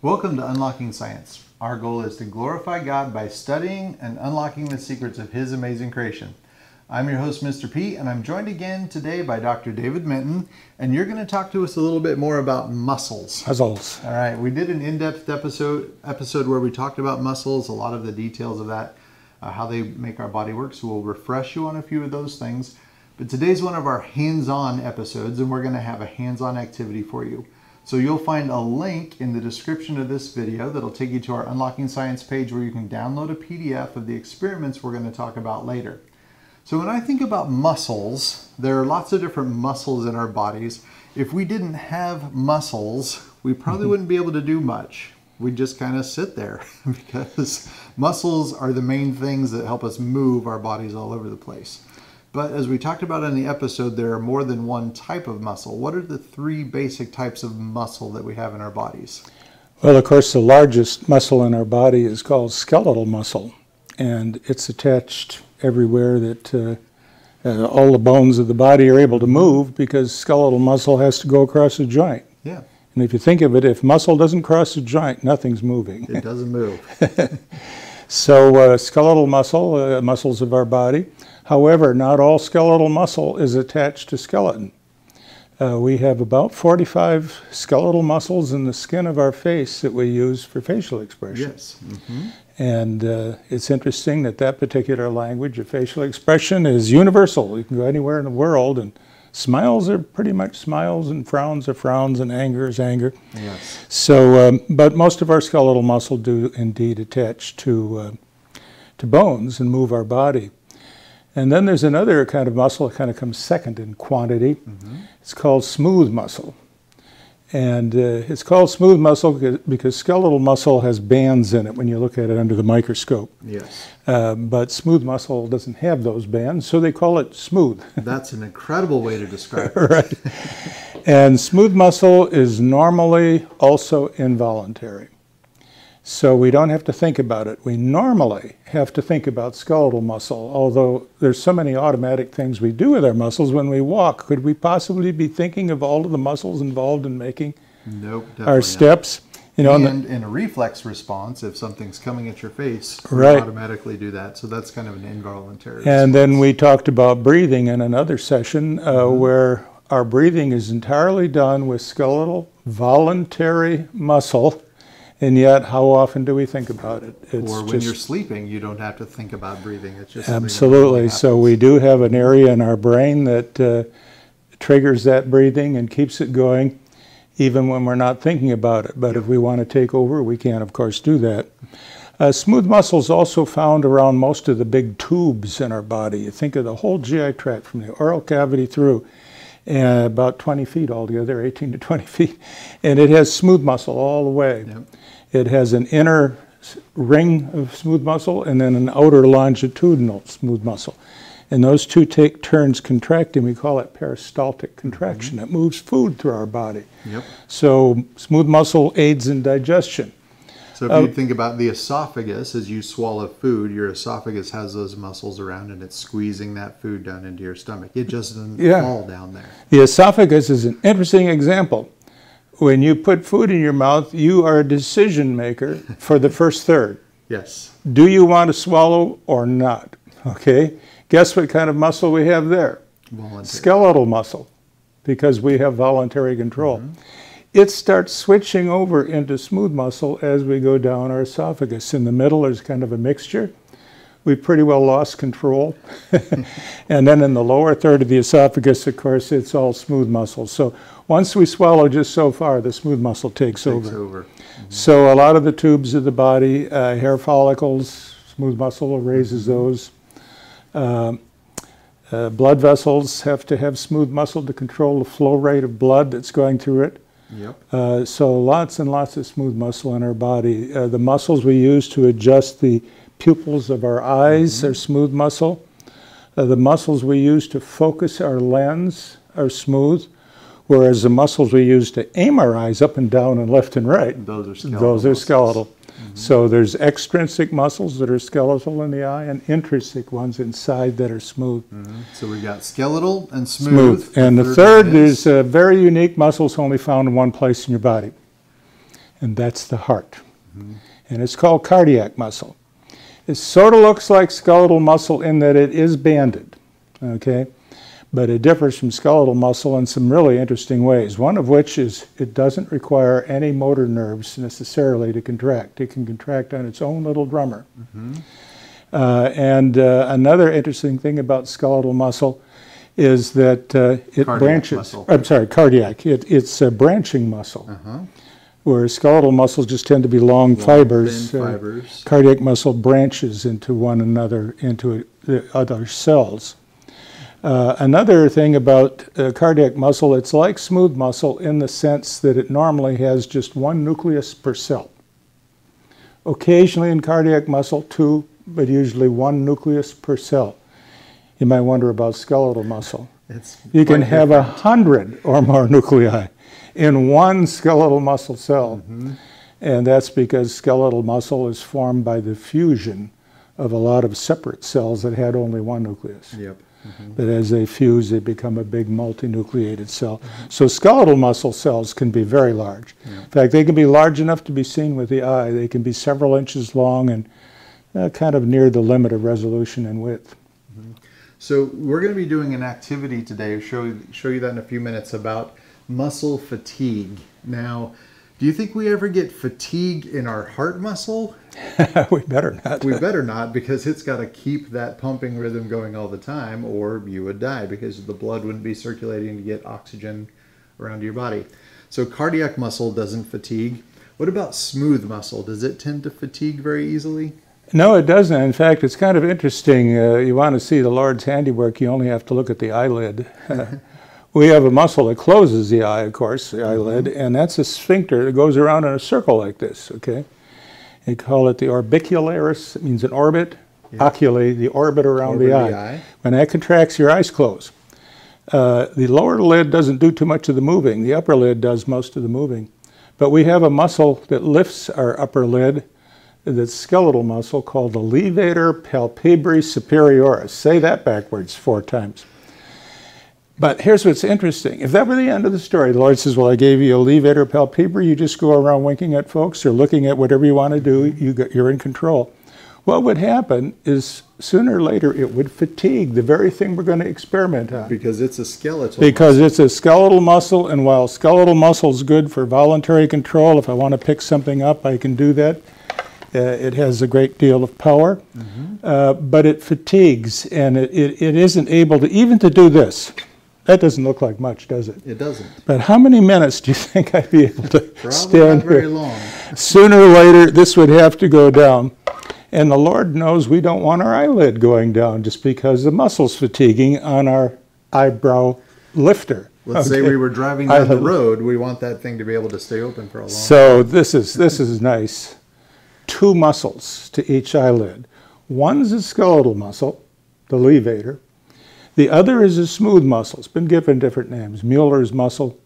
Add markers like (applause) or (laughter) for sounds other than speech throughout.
Welcome to Unlocking Science. Our goal is to glorify God by studying and unlocking the secrets of His amazing creation. I'm your host, Mr. P, and I'm joined again today by Dr. David Menton, and you're going to talk to us a little bit more about muscles. Muscles. All right, we did an in-depth episode episode where we talked about muscles, a lot of the details of that, uh, how they make our body work. So we'll refresh you on a few of those things. But today's one of our hands-on episodes, and we're going to have a hands-on activity for you. So you'll find a link in the description of this video that'll take you to our Unlocking Science page where you can download a PDF of the experiments we're going to talk about later. So when I think about muscles, there are lots of different muscles in our bodies. If we didn't have muscles, we probably mm-hmm. wouldn't be able to do much. We'd just kind of sit there (laughs) because muscles are the main things that help us move our bodies all over the place. But as we talked about in the episode, there are more than one type of muscle. What are the three basic types of muscle that we have in our bodies? Well, of course, the largest muscle in our body is called skeletal muscle, and it's attached everywhere that uh, uh, all the bones of the body are able to move because skeletal muscle has to go across a joint. Yeah. And if you think of it, if muscle doesn't cross a joint, nothing's moving. It doesn't move. (laughs) so, uh, skeletal muscle, uh, muscles of our body, However, not all skeletal muscle is attached to skeleton. Uh, we have about 45 skeletal muscles in the skin of our face that we use for facial expression. Yes. Mm-hmm. And uh, it's interesting that that particular language of facial expression is universal. You can go anywhere in the world, and smiles are pretty much smiles, and frowns are frowns, and anger is anger. Yes. So, um, but most of our skeletal muscle do indeed attach to uh, to bones and move our body. And then there's another kind of muscle that kind of comes second in quantity. Mm-hmm. It's called smooth muscle. And uh, it's called smooth muscle because skeletal muscle has bands in it when you look at it under the microscope. Yes. Uh, but smooth muscle doesn't have those bands, so they call it smooth. (laughs) That's an incredible way to describe it. right. And smooth muscle is normally also involuntary. So we don't have to think about it. We normally have to think about skeletal muscle, although there's so many automatic things we do with our muscles when we walk. Could we possibly be thinking of all of the muscles involved in making nope, our steps? You know, and in a reflex response, if something's coming at your face, right. we automatically do that. So that's kind of an involuntary. And response. then we talked about breathing in another session uh, mm-hmm. where our breathing is entirely done with skeletal voluntary muscle and yet, how often do we think about it? It's or when just, you're sleeping, you don't have to think about breathing. It's just absolutely. So we do have an area in our brain that uh, triggers that breathing and keeps it going, even when we're not thinking about it. But if we want to take over, we can, of course, do that. Uh, smooth muscle is also found around most of the big tubes in our body. You think of the whole GI tract from the oral cavity through and about 20 feet altogether, 18 to 20 (laughs) feet. And it has smooth muscle all the way. Yep. It has an inner ring of smooth muscle and then an outer longitudinal smooth muscle. And those two take turns contracting. We call it peristaltic contraction. Mm-hmm. It moves food through our body. Yep. So smooth muscle aids in digestion. So if uh, you think about the esophagus, as you swallow food, your esophagus has those muscles around and it's squeezing that food down into your stomach. It just doesn't yeah. fall down there. The esophagus is an interesting example. When you put food in your mouth, you are a decision maker for the first third. Yes. Do you want to swallow or not? Okay. Guess what kind of muscle we have there? Voluntary. Skeletal muscle, because we have voluntary control. Mm-hmm it starts switching over into smooth muscle as we go down our esophagus. In the middle, there's kind of a mixture. We've pretty well lost control. (laughs) and then in the lower third of the esophagus, of course, it's all smooth muscle. So once we swallow just so far, the smooth muscle takes, takes over. over. Mm-hmm. So a lot of the tubes of the body, uh, hair follicles, smooth muscle raises mm-hmm. those. Um, uh, blood vessels have to have smooth muscle to control the flow rate of blood that's going through it. Yep. Uh, so lots and lots of smooth muscle in our body. Uh, the muscles we use to adjust the pupils of our eyes mm-hmm. are smooth muscle. Uh, the muscles we use to focus our lens are smooth, whereas the muscles we use to aim our eyes up and down and left and right, those are skeletal. Those are skeletal. So there's extrinsic muscles that are skeletal in the eye and intrinsic ones inside that are smooth. Mm-hmm. So we've got skeletal and smooth. smooth. And the, third, third is uh, very unique muscles only found in one place in your body. and that's the heart. And it's called cardiac muscle. It sort of looks like skeletal muscle in that it is banded, okay? But it differs from skeletal muscle in some really interesting ways. One of which is it doesn't require any motor nerves necessarily to contract. It can contract on its own little drummer. Uh, and uh, another interesting thing about skeletal muscle is that uh, it Cardiac branches. muscle. I'm sorry, cardiac. It, it's a branching muscle, Uh-huh. whereas skeletal muscles just tend to be long, fibers. thin uh, fibers. cardiac muscle branches into one another, into the other cells. Uh, another thing about uh, cardiac muscle, it's like smooth muscle in the sense that it normally has just one nucleus per cell. Occasionally in cardiac muscle, two, but usually one nucleus per cell. You might wonder about skeletal muscle. It's You can have a hundred or more (laughs) nuclei in one skeletal muscle cell. Mm-hmm. And that's because skeletal muscle is formed by the fusion of a lot of separate cells that had only one nucleus. Yep. But as they fuse, they become a big multinucleated cell. Mm-hmm. So skeletal muscle cells can be very large. In fact, they can be large enough to be seen with the eye. They can be several inches long and uh, kind of near the limit of resolution and width. So we're going to be doing an activity today. Show show you that in a few minutes about muscle fatigue. Now, do you think we ever get fatigue in our heart muscle? (laughs) we better not. We better not because it's got to keep that pumping rhythm going all the time, or you would die because the blood wouldn't be circulating to get oxygen around your body. So cardiac muscle doesn't fatigue. What about smooth muscle? Does it tend to fatigue very easily? No, it doesn't. In fact, it's kind of interesting. Uh, you want to see the Lord's handiwork, you only have to look at the eyelid. (laughs) we have a muscle that closes the eye, of course, the eyelid, and that's a sphincter that goes around in a circle like this, okay? They call it the orbicularis, it means an orbit. Oculi, the orbit around Orbit the, eye. the eye. When that contracts, your eyes close. Uh, the lower lid doesn't do too much of the moving. The upper lid does most of the moving. But we have a muscle that lifts our upper lid, that's skeletal muscle, called the levator palpebrae superioris. Say that backwards four times. But here's what's interesting. If that were the end of the story, the Lord says, Well, I gave you a levator palpebrae, you just go around winking at folks or looking at whatever you want to do, you got, you're in control. What would happen is sooner or later it would fatigue the very thing we're going to experiment on. Because it's a skeletal. Because it's a skeletal muscle, and while skeletal muscle is good for voluntary control, if I want to pick something up, I can do that. Uh, it has a great deal of power, uh, but it fatigues, and it, it, it isn't able to even to do this. That doesn't look like much, does it? It doesn't. But how many minutes do you (laughs) think I'd be able to Probably stand not very here? long. Sooner or later, this would have to go down. And the Lord knows we don't want our eyelid going down just because the muscle's fatiguing on our eyebrow lifter. Let's say we were driving down the road, we want that thing to be able to stay open for a long So this is this is nice. Two muscles to each eyelid. One's a skeletal muscle, the levator. The other is a smooth muscle. It's been given different names. Mueller's muscle,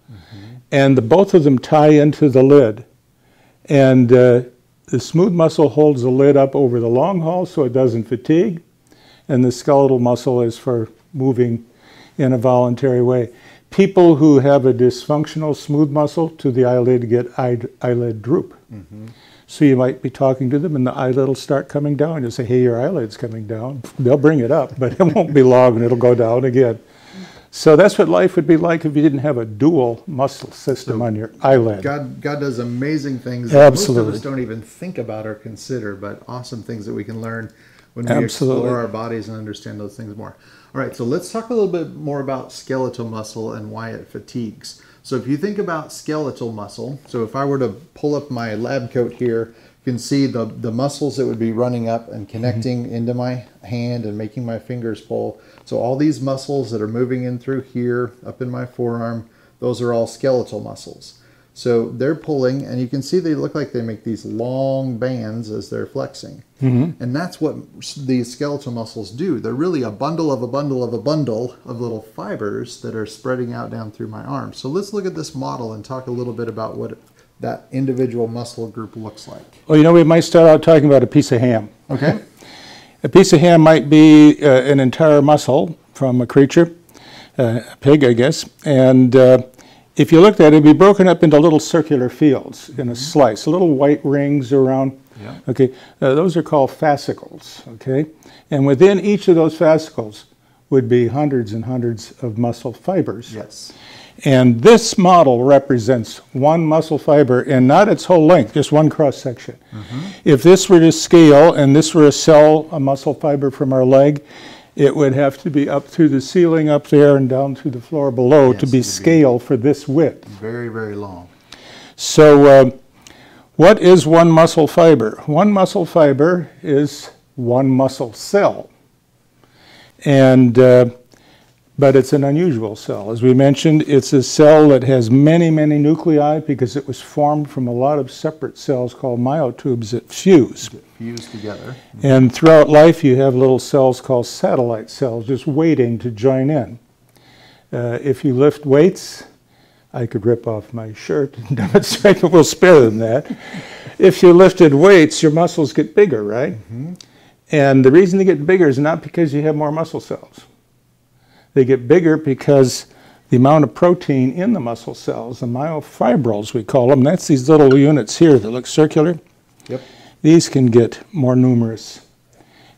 and the, both of them tie into the lid. And uh, the smooth muscle holds the lid up over the long haul so it doesn't fatigue, and the skeletal muscle is for moving in a voluntary way. People who have a dysfunctional smooth muscle to the eyelid get eye, eyelid droop. So you might be talking to them and the eyelid will start coming down. You'll say, hey, your eyelid's coming down. They'll bring it up, but it won't be long and it'll go down again. So that's what life would be like if you didn't have a dual muscle system So on your eyelid. God, God does amazing things that most of Absolutely. us don't even think about or consider, but awesome things that we can learn when we Absolutely. explore our bodies and understand those things more. All right, so let's talk a little bit more about skeletal muscle and why it fatigues. So if you think about skeletal muscle, so if I were to pull up my lab coat here, you can see the, the muscles that would be running up and mm-hmm. connecting into my hand and making my fingers pull. So all these muscles that are moving in through here, up in my forearm, those are all skeletal muscles. So they're pulling, and you can see they look like they make these long bands as they're flexing. And that's what these skeletal muscles do. They're really a bundle of a bundle of a bundle of little fibers that are spreading out down through my arm. So let's look at this model and talk a little bit about what that individual muscle group looks like. Well, you know, we might start out talking about a piece of ham. Okay? A piece of ham might be uh, an entire muscle from a creature, uh, a pig, I guess, and uh, if you looked at it, it'd be broken up into little circular fields in a slice, little white rings around. Yeah. Okay, uh, those are called fascicles. Okay, and within each of those fascicles would be hundreds and hundreds of muscle fibers. Yes. And this model represents one muscle fiber and not its whole length, just one cross section. If this were to scale and this were a cell, a muscle fiber from our leg, it would have to be up through the ceiling up there and down through the floor below to Yes, be to be- scale for this width. Very, very long. So, uh, what is one muscle fiber? One muscle fiber is one muscle cell. And, uh, but it's an unusual cell. As we mentioned, it's a cell that has many, many nuclei because it was formed from a lot of separate cells called myotubes that fuse. Fused together. And throughout life, you have little cells called satellite cells just waiting to join in. Uh, if you lift weights, I could rip off my shirt and (laughs) demonstrate, but we'll spare them that. If you lifted weights, your muscles get bigger, right? And the reason they get bigger is not because you have more muscle cells. They get bigger because the amount of protein in the muscle cells, the myofibrils we call them, that's these little units here that look circular Yep. These can get more numerous.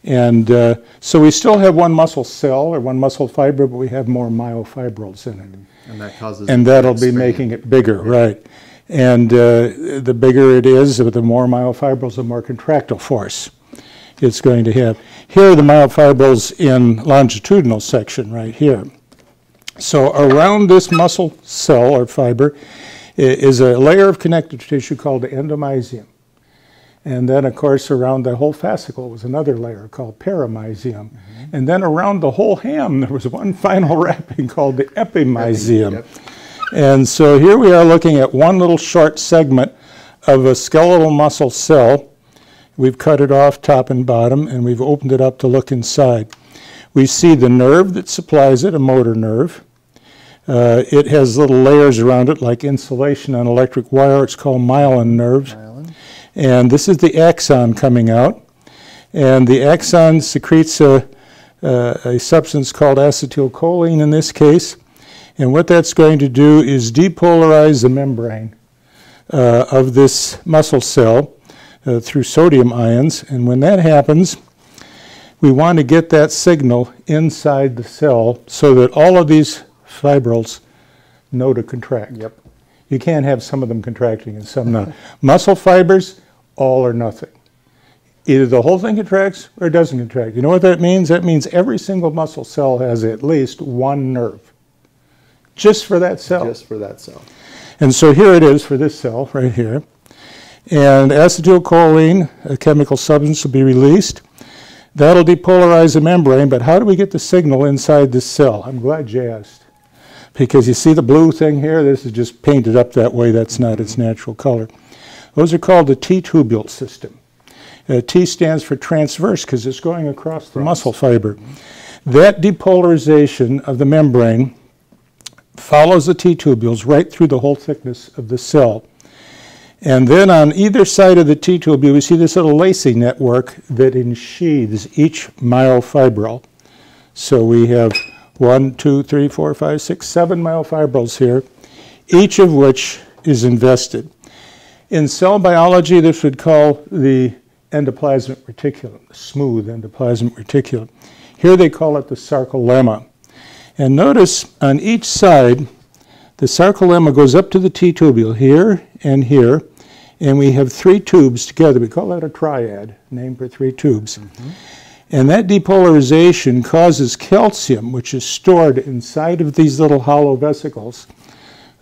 And uh, so we still have one muscle cell or one muscle fiber, but we have more myofibrils in it. And that causes. And that'll be making it bigger, right? And uh, the bigger it is, the more myofibrils, the more contractile force it's going to have. Here are the myofibrils in longitudinal section right here. So around this muscle cell or fiber is a layer of connective tissue called the endomysium. And then, of course, around the whole fascicle was another layer called perimysium. And then around the whole ham, there was one (laughs) final wrapping called the epimysium. Yep. And so here we are looking at one little short segment of a skeletal muscle cell. We've cut it off top and bottom, and we've opened it up to look inside. We see the nerve that supplies it, a motor nerve. Uh, it has little layers around it, like insulation on electric wire. It's called myelin nerves. Island. And this is the axon coming out. And the axon secretes a, uh, a substance called acetylcholine in this case. And what that's going to do is depolarize the membrane uh, of this muscle cell uh, through sodium ions. And when that happens, we want to get that signal inside the cell so that all of these fibrils know to contract. Yep. You can't have some of them contracting and some not. Muscle fibers, all or nothing. Either the whole thing contracts or it doesn't contract. You know what that means? That means every single muscle cell has at least one nerve. Just for that cell. Just for that cell. And so here it is for this cell right here. And acetylcholine, a chemical substance, will be released. That'll depolarize the membrane, but how do we get the signal inside this cell? I'm glad you asked. Because you see the blue thing here? This is just painted up that way. That's not its natural color. Those are called the T-tubule system. Uh, T stands for transverse because it's going across the muscle fiber. That depolarization of the membrane follows the T-tubules right through the whole thickness of the cell. And then on either side of the T-tubule, we see this little lacy network that ensheathes each myofibril. So we have one, two, three, four, five, six, seven myofibrils here, each of which is invested. In cell biology, this would call the endoplasmic reticulum, the smooth endoplasmic reticulum. Here they call it the sarcolemma. And notice on each side, the sarcolemma goes up to the T-tubule here and here, and we have three tubes together. We call that a triad, named for three tubes. Mm-hmm. And that depolarization causes calcium, which is stored inside of these little hollow vesicles.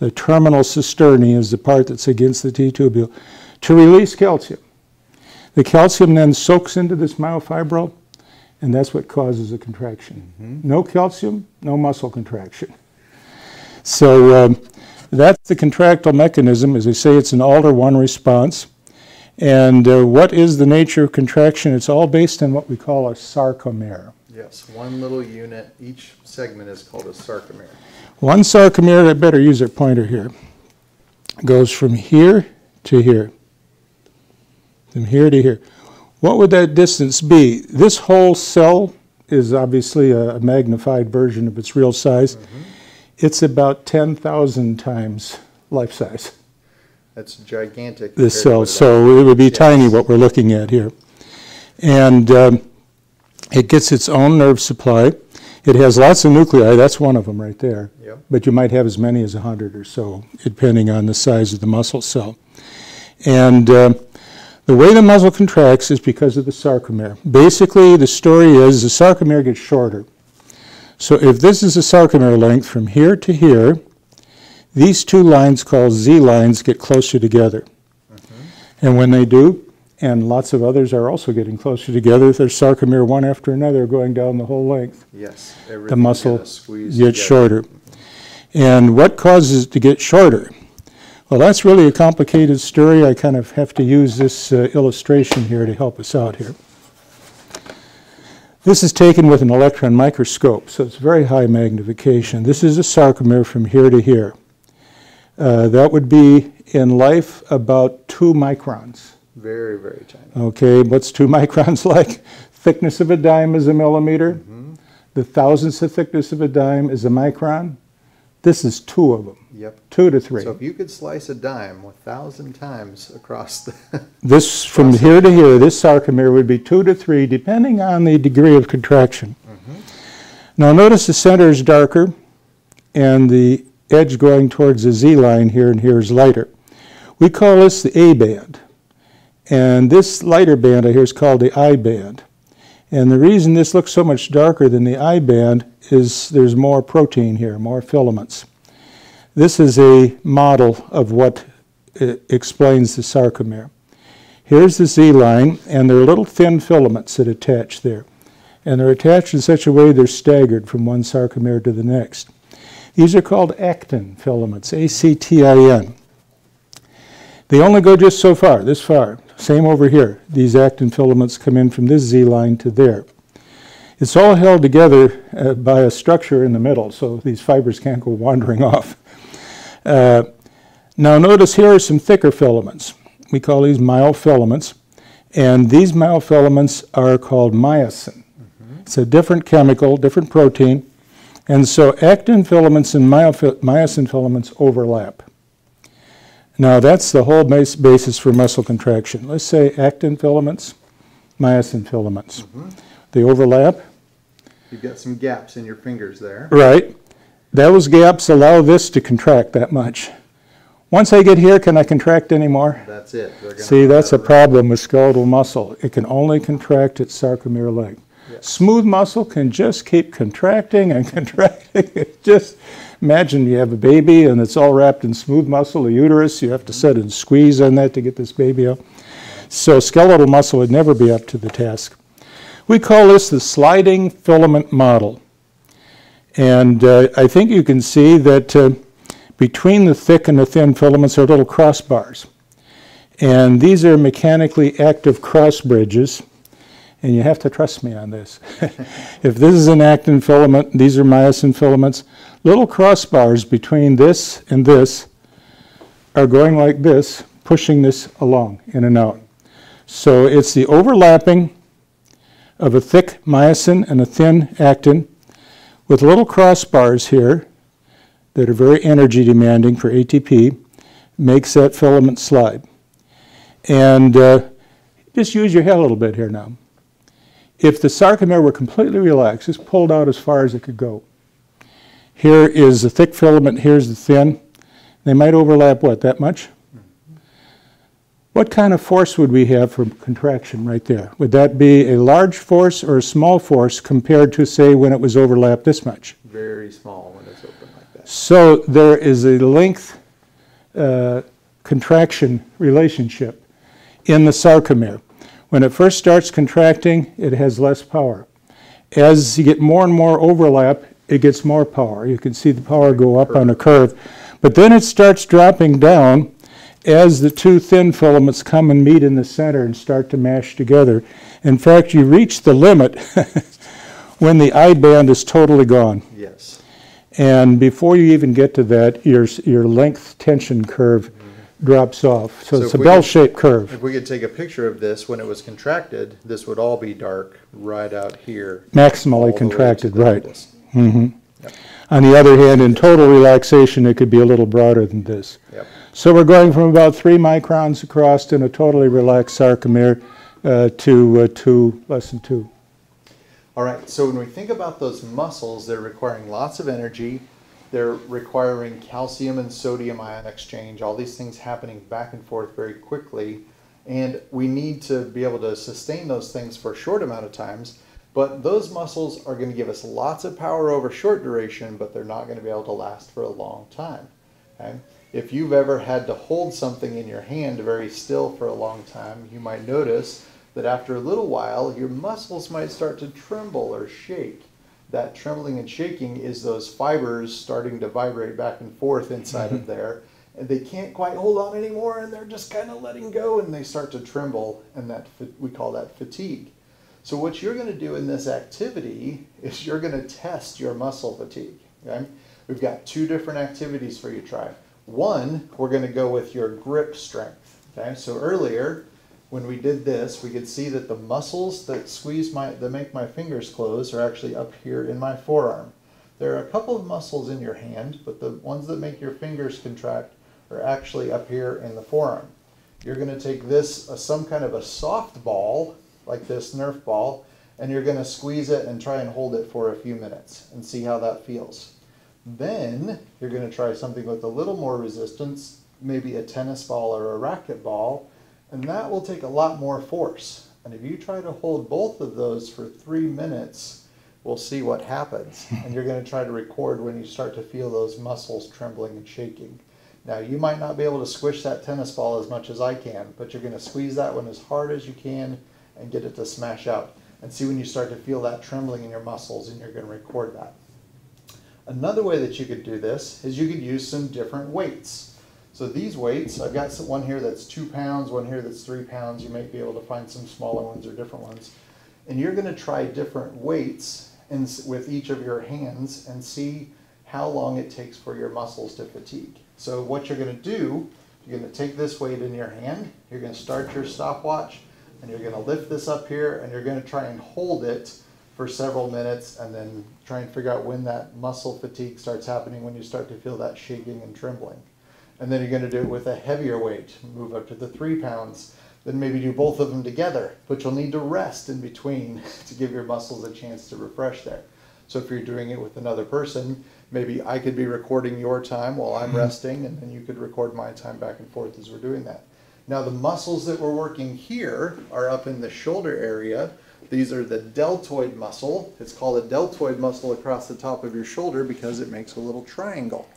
The terminal cisternae is the part that's against the T-tubule, to release calcium. The calcium then soaks into this myofibril, and that's what causes the contraction. No calcium, no muscle contraction. So um, that's the contractile mechanism. As I say, it's an all or none response. And uh, what is the nature of contraction? It's all based on what we call a sarcomere. Yes. One little unit. Each segment is called a sarcomere. One sarcomere, I better use our pointer here, goes from here to here. From here to here. What would that distance be? This whole cell is obviously a magnified version of its real size. it's about 10,000 times life size, That's gigantic. this cell. So it would be Yes. tiny what we're looking at here. And um, it gets its own nerve supply. It has lots of nuclei, that's one of them right there. Yep. But you might have as many as 100 or so, depending on the size of the muscle cell. And uh, the way the muscle contracts is because of the sarcomere. Basically, the story is the sarcomere gets shorter. So if this is a sarcomere length from here to here, these two lines called Z lines get closer together. And when they do, and lots of others are also getting closer together, there's sarcomere one after another going down the whole length Yes. the muscle gets together. shorter. And what causes it to get shorter? Well, that's really a complicated story. I kind of have to use this uh, illustration here to help us out here. This is taken with an electron microscope, so it's very high magnification. This is a sarcomere from here to here. Uh, that would be in life about two microns. Very, very tiny. Okay, what's two (laughs) microns like? Thickness of a dime is a millimeter. Mm-hmm. The thousandths of thickness of a dime is a micron. This is two of them, Yep. two to three. So if you could slice a dime a thousand times across the, (laughs) This, from here to here, this sarcomere would be two to three, depending on the degree of contraction. Mm-hmm. Now notice the center is darker, and the edge going towards the Z line here and here is lighter. We call this the A band. And this lighter band I here is called the I band. And the reason this looks so much darker than the I band is there's more protein here, more filaments. This is a model of what explains the sarcomere. Here's the Z line, and there are little thin filaments that attach there. And they're attached in such a way they're staggered from one sarcomere to the next. These are called actin filaments, A-C-T-I-N. They only go just so far, this far. Same over here. These actin filaments come in from this Z line to there. It's all held together uh, by a structure in the middle, so these fibers can't go wandering (laughs) off. Uh, now notice here are some thicker filaments. We call these myofilaments. And these myofilaments are called myosin. It's a different chemical, different protein. And so actin filaments and myosin filaments overlap. Now that's the whole base basis for muscle contraction. Let's say actin filaments, myosin filaments. Mm-hmm. They overlap. you've got some gaps in your fingers there. Right. Those gaps allow this to contract that much. Once I get here, can I contract anymore? That's it. See, that's a problem with skeletal muscle. It can only contract its sarcomere length. Smooth muscle can just keep contracting and (laughs) contracting. It just imagine you have a baby and it's all wrapped in smooth muscle, the uterus. You have to sit and squeeze on that to get this baby out. So skeletal muscle would never be up to the task. We call this the sliding filament model. And uh, I think you can see that uh, between the thick and the thin filaments are little crossbars. And these are mechanically active cross bridges. And you have to trust me on this. (laughs) if this is an actin filament, these are myosin filaments, little crossbars between this and this are going like this, pushing this along in and out. So it's the overlapping of a thick myosin and a thin actin with little crossbars here that are very energy demanding for ATP, makes that filament slide. And uh, just use your head a little bit here now. If the sarcomere were completely relaxed, it's pulled out as far as it could go. Here is the thick filament, here's the thin. They might overlap, what, that much? What kind of force would we have for contraction right there? Would that be a large force or a small force compared to, say, when it was overlapped this much? Very small when it's open like that. So there is a length uh, contraction relationship in the sarcomere. When it first starts contracting, it has less power. As you get more and more overlap, it gets more power. You can see the power go up on a curve. But then it starts dropping down as the two thin filaments come and meet in the center and start to mash together. In fact, you reach the limit (laughs) when the I band is totally gone. Yes. And before you even get to that, your, your length tension curve drops off. So So it's a bell-shaped curve, If we could take a picture of this when it was contracted, this would all be dark right out here. all the way maximally contracted, right. nidus. On the other hand, in total relaxation, it could be a little broader than this. Yep. So we're going from about three microns across in a totally relaxed sarcomere uh, to uh, two, less than two. All right, so when we think about those muscles, they're requiring lots of energy. They're requiring calcium and sodium ion exchange, all these things happening back and forth very quickly. And we need to be able to sustain those things for a short amount of times. But those muscles are going to give us lots of power over short duration, but they're not going to be able to last for a long time. Okay? If you've ever had to hold something in your hand very still for a long time, you might notice that after a little while, your muscles might start to tremble or shake. That trembling and shaking is those fibers starting to vibrate back and forth inside of mm-hmm. there. And they can't quite hold on anymore, and they're just kind of letting go, and they start to tremble, and that we call that fatigue. So what you're going to do in this activity is you're going to test your muscle fatigue. Okay? We've got two different activities for you to try. One, we're going to go with your grip strength. Okay, so earlier when we did this, we could see that the muscles that squeeze my, that make my fingers close are actually up here in my forearm. There are a couple of muscles in your hand, but the ones that make your fingers contract are actually up here in the forearm. You're going to take this, uh, some kind of a soft ball, like this Nerf ball, and you're going to squeeze it and try and hold it for a few minutes and see how that feels. Then you're going to try something with a little more resistance, maybe a tennis ball or a racket ball, and that will take a lot more force. And if you try to hold both of those for three minutes, we'll see what happens. (laughs) and you're going to try to record when you start to feel those muscles trembling and shaking. Now, you might not be able to squish that tennis ball as much as I can, but you're going to squeeze that one as hard as you can and get it to smash out. And see when you start to feel that trembling in your muscles, and you're going to record that. Another way that you could do this is you could use some different weights. So these weights, I've got one here that's two pounds, one here that's three pounds. You might be able to find some smaller ones or different ones. And you're going to try different weights in, with each of your hands and see how long it takes for your muscles to fatigue. So what you're going to do, you're going to take this weight in your hand, you're going to start your stopwatch, and you're going to lift this up here, and you're going to try and hold it for several minutes, and then try and figure out when that muscle fatigue starts happening, when you start to feel that shaking and trembling and then you're going to do it with a heavier weight, move up to the three pounds, then maybe do both of them together, but you'll need to rest in between (laughs) to give your muscles a chance to refresh there. So if you're doing it with another person, maybe I could be recording your time while I'm mm-hmm. resting, and then you could record my time back and forth as we're doing that. Now the muscles that we're working here are up in the shoulder area. These are the deltoid muscle. It's called a deltoid muscle across the top of your shoulder because it makes a little triangle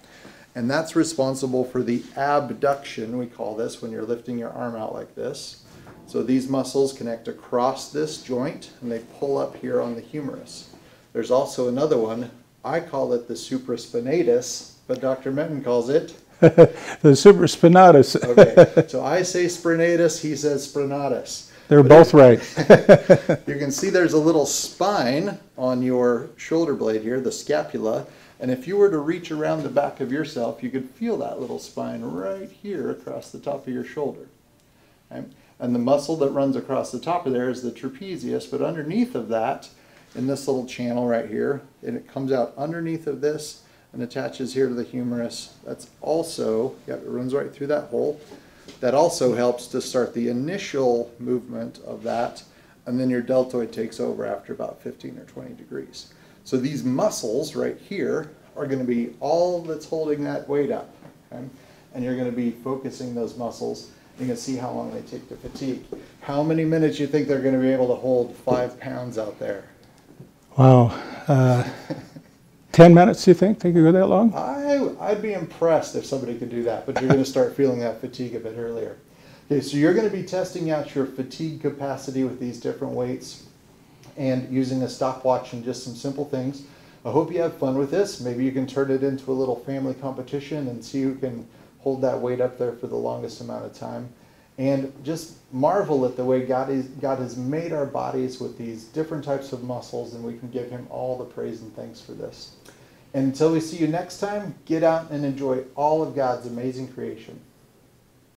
and that's responsible for the abduction, we call this, when you're lifting your arm out like this. So these muscles connect across this joint and they pull up here on the humerus. There's also another one, I call it the supraspinatus, but Dr. Menton calls it (laughs) the supraspinatus. (laughs) okay, so I say spinatus, he says spinatus. They're but both right. (laughs) you can see there's a little spine on your shoulder blade here, the scapula, and if you were to reach around the back of yourself, you could feel that little spine right here across the top of your shoulder. Okay? And the muscle that runs across the top of there is the trapezius, but underneath of that, in this little channel right here, and it comes out underneath of this and attaches here to the humerus. That's also, yep, it runs right through that hole. That also helps to start the initial movement of that, and then your deltoid takes over after about 15 or 20 degrees. So these muscles right here are going to be all that's holding that weight up. Okay? And you're going to be focusing those muscles. You can see how long they take to fatigue. How many minutes you think they're going to be able to hold five pounds out there? Wow. Uh, 10 minutes, you think they could go that long? I, I'd be impressed if somebody could do that, but you're going to start feeling that fatigue a bit earlier. Okay, so you're going to be testing out your fatigue capacity with these different weights and using a stopwatch and just some simple things. I hope you have fun with this. Maybe you can turn it into a little family competition and see who can hold that weight up there for the longest amount of time. And just marvel at the way God, is, God has made our bodies with these different types of muscles, and we can give Him all the praise and thanks for this. And until we see you next time, get out and enjoy all of God's amazing creation.